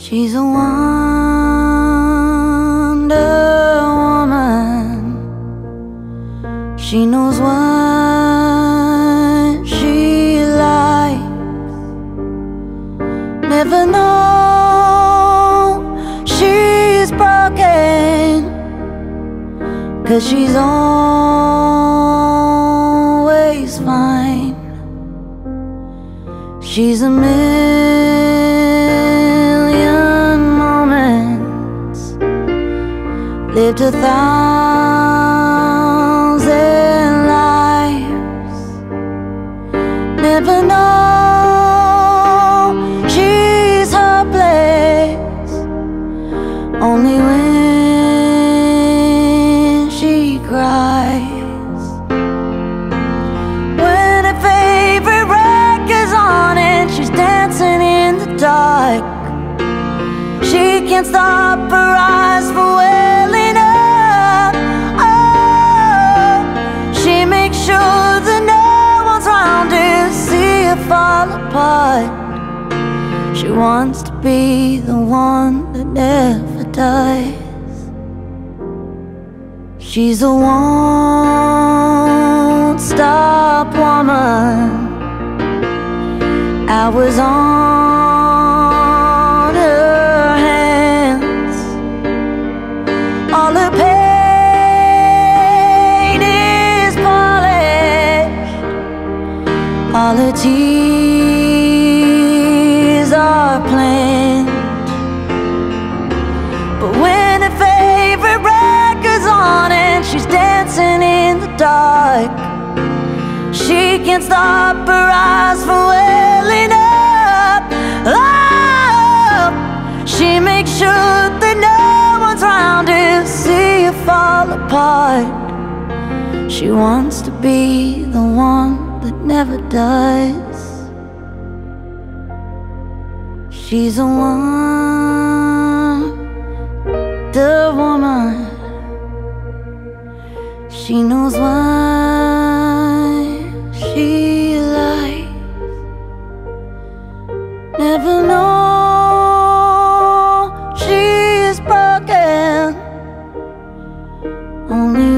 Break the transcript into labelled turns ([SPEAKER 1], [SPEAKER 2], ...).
[SPEAKER 1] She's a Wonder Woman. She knows what she likes. Never know she's broken. Cause she's always fine. She's a million lived a thousand lives. Never know she's her place. only when she cries. When her favorite record's on and she's dancing in the dark, she can't stop her eyes fall apart. She wants to be the one that never dies. She's a won't stop woman. Hours on her hands. All her pain is polished. All her tears can't stop her eyes from welling up. Oh, she makes sure that no one's around to see her fall apart. She wants to be the one that never does. She's a Wonder Woman. She knows what only